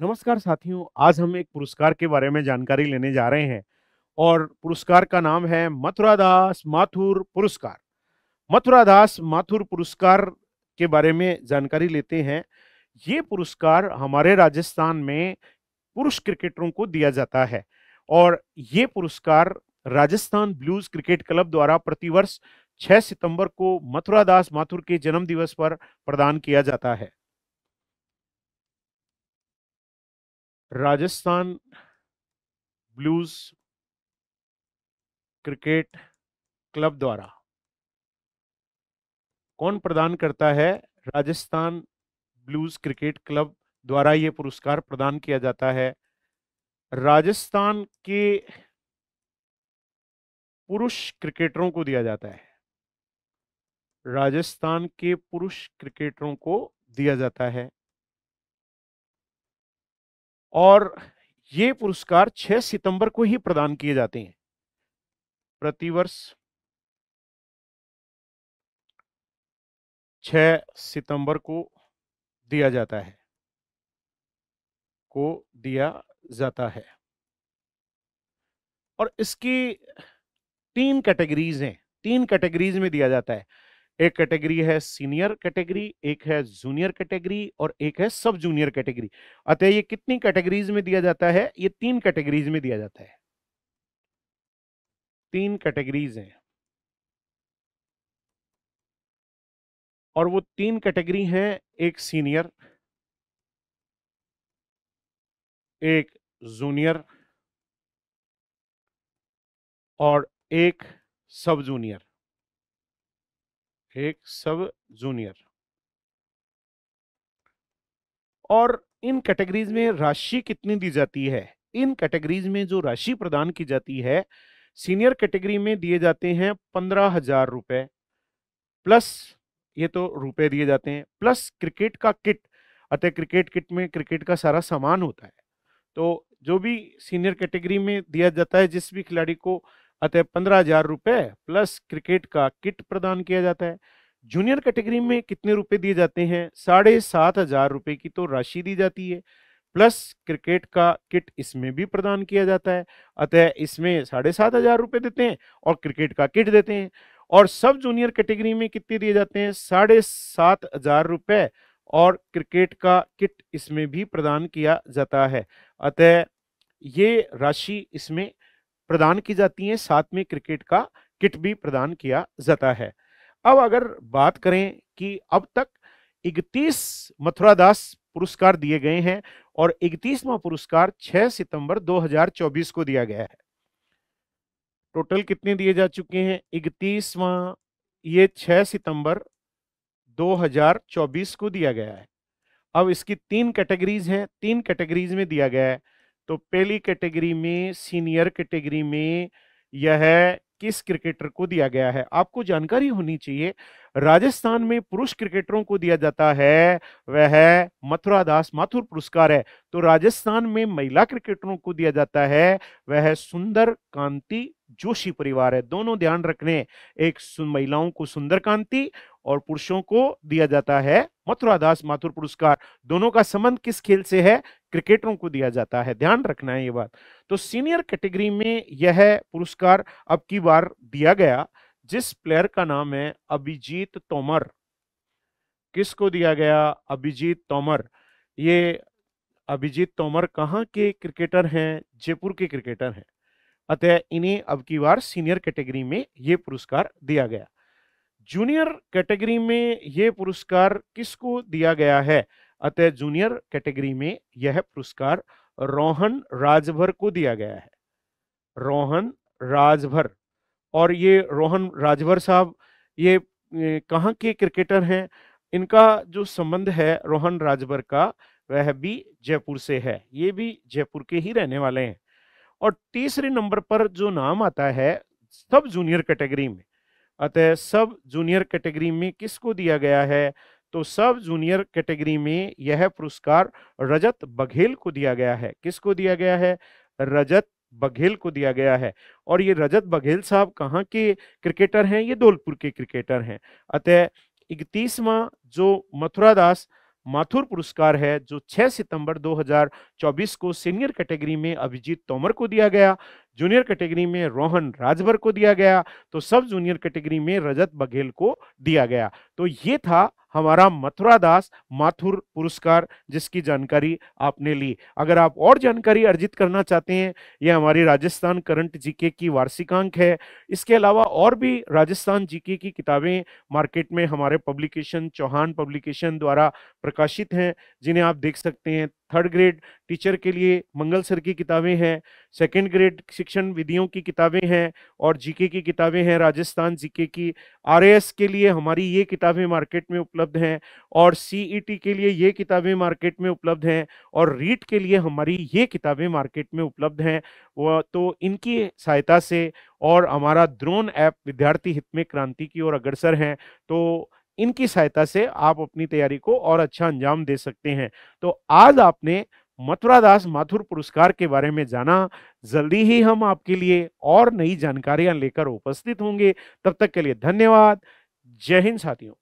नमस्कार साथियों, आज हम एक पुरस्कार के बारे में जानकारी लेने जा रहे हैं और पुरस्कार का नाम है मथुरादास माथुर पुरस्कार। मथुरादास माथुर पुरस्कार के बारे में जानकारी लेते हैं। ये पुरस्कार हमारे राजस्थान में पुरुष क्रिकेटरों को दिया जाता है और ये पुरस्कार राजस्थान ब्लूज क्रिकेट क्लब द्वारा प्रतिवर्ष 6 सितंबर को मथुरादास माथुर के जन्म दिवस पर प्रदान किया जाता है। राजस्थान ब्लूज क्रिकेट क्लब द्वारा। कौन प्रदान करता है राजस्थान ब्लूज क्रिकेट क्लब द्वारा यह पुरस्कार प्रदान किया जाता है? राजस्थान के पुरुष क्रिकेटरों को दिया जाता है। राजस्थान के पुरुष क्रिकेटरों को दिया जाता है। और ये पुरस्कार 6 सितंबर को ही प्रदान किए जाते हैं। प्रतिवर्ष 6 सितंबर को दिया जाता है। को दिया जाता है। और इसकी तीन कैटेगरीज हैं, तीन कैटेगरीज में दिया जाता है। एक कैटेगरी है सीनियर कैटेगरी, एक है जूनियर कैटेगरी और एक है सब जूनियर कैटेगरी। अतः ये कितनी कैटेगरीज में दिया जाता है? ये तीन कैटेगरीज में दिया जाता है। तीन कैटेगरीज हैं। और वो तीन कैटेगरी हैं, एक सीनियर, एक जूनियर और एक सब जूनियर। एक सब जूनियर। और इन कैटेगरीज में राशि कितनी दी जाती है? इन कैटेगरीज में जो राशि प्रदान की जाती है, सीनियर कैटेगरी में दिए जाते हैं पंद्रह हज़ार रुपए। प्लस, ये तो रुपए दिए जाते हैं, प्लस क्रिकेट का किट, अतः क्रिकेट किट में क्रिकेट का सारा सामान होता है। तो जो भी सीनियर कैटेगरी में दिया जाता है, जिस भी खिलाड़ी को अतः पंद्रह हज़ार रुपए प्लस क्रिकेट का किट प्रदान किया जाता है। जूनियर कैटेगरी में कितने रुपए दिए जाते हैं? साढ़े सात हज़ार रुपए की तो राशि दी जाती है। प्लस क्रिकेट का किट इसमें भी प्रदान किया जाता है। अतः इसमें साढ़े सात हज़ार रुपए देते हैं और क्रिकेट का किट देते हैं। और सब जूनियर कैटेगरी में कितने दिए जाते हैं? साढ़े सात हज़ार रुपए और क्रिकेट का किट इसमें भी प्रदान किया जाता है। अतः ये राशि इसमें प्रदान की जाती है। साथ में क्रिकेट का किट भी प्रदान किया जाता है। अब अगर बात करें कि अब तक इकतीस मथुरादास पुरस्कार दिए गए हैं और इकतीसवां पुरस्कार 6 सितंबर 2024 को दिया गया है। टोटल कितने दिए जा चुके हैं? इकतीसवां ये 6 सितंबर 2024 को दिया गया है। अब इसकी तीन कैटेगरीज हैं। तीन कैटेगरीज में दिया गया है। तो पहली कैटेगरी में, सीनियर कैटेगरी में यह किस क्रिकेटर को दिया गया है? आपको जानकारी होनी चाहिए, राजस्थान में पुरुष क्रिकेटरों को दिया जाता है, वह मथुरा दास माथुर पुरस्कार है। तो राजस्थान में महिला क्रिकेटरों को दिया जाता है, वह सुंदर कांति जोशी परिवार है। दोनों ध्यान रखने, एक महिलाओं को सुंदर कांति और पुरुषों को दिया जाता है मथुरा दास माथुर पुरस्कार। दोनों का संबंध किस खेल से है? क्रिकेटरों को दिया जाता है, ध्यान रखना है ये बात। तो सीनियर कैटेगरी में यह पुरस्कार अब की बार दिया गया, जिस प्लेयर का नाम है अभिजीत तोमर। किसको दिया गया? अभिजीत तोमर। ये अभिजीत तोमर कहाँ के क्रिकेटर हैं? जयपुर के क्रिकेटर हैं। अतः इन्हें अब की बार सीनियर कैटेगरी में ये पुरस्कार दिया गया। जूनियर कैटेगरी में यह पुरस्कार किसको दिया गया है? अतः जूनियर कैटेगरी में यह पुरस्कार रोहन राजभर को दिया गया है। रोहन राजभर। और ये रोहन राजभर साहब, ये कहाँ के क्रिकेटर हैं? इनका जो संबंध है रोहन राजभर का, वह भी जयपुर से है। ये भी जयपुर के ही रहने वाले हैं। और तीसरे नंबर पर जो नाम आता है, सब जूनियर कैटेगरी में। अतः सब जूनियर कैटेगरी में किसको दिया गया है? तो सब जूनियर कैटेगरी में यह पुरस्कार रजत बघेल को दिया गया है। किसको दिया गया है? रजत बघेल को दिया गया है। और ये रजत बघेल साहब कहाँ के क्रिकेटर हैं? ये धौलपुर के क्रिकेटर हैं। अतः इकतीसवा जो मथुरा दास माथुर पुरस्कार है, जो 6 सितंबर 2024 को सीनियर कैटेगरी में अभिजीत तोमर को दिया गया। जूनियर कैटेगरी में रोहन राजभर को दिया गया तो सब जूनियर कैटेगरी में रजत बघेल को दिया गया। तो ये था हमारा मथुरा दास माथुर पुरस्कार, जिसकी जानकारी आपने ली। अगर आप और जानकारी अर्जित करना चाहते हैं यह हमारी राजस्थान करंट जीके की वार्षिकांक है। इसके अलावा और भी राजस्थान जीके की किताबें मार्केट में हमारे पब्लिकेशन, चौहान पब्लिकेशन द्वारा प्रकाशित हैं, जिन्हें आप देख सकते हैं। थर्ड ग्रेड टीचर के लिए मंगल सर की किताबें हैं, सेकेंड ग्रेड शिक्षण विधियों की किताबें हैं और जीके की किताबें हैं, राजस्थान जीके की। आरएएस के लिए हमारी ये किताबें मार्केट में उपलब्ध हैं और सीईटी के लिए ये किताबें मार्केट में उपलब्ध हैं और रीट के लिए हमारी ये किताबें मार्केट में उपलब्ध हैं। वो तो इनकी सहायता से और हमारा द्रोण ऐप विद्यार्थी हित में क्रांति की ओर अग्रसर हैं तो इनकी सहायता से आप अपनी तैयारी को और अच्छा अंजाम दे सकते हैं। तो आज आपने मथुरा दास माथुर पुरस्कार के बारे में जाना जल्दी ही हम आपके लिए और नई जानकारियाँ लेकर उपस्थित होंगे। तब तक के लिए धन्यवाद। जय हिंद साथियों।